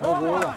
어, 뭐야.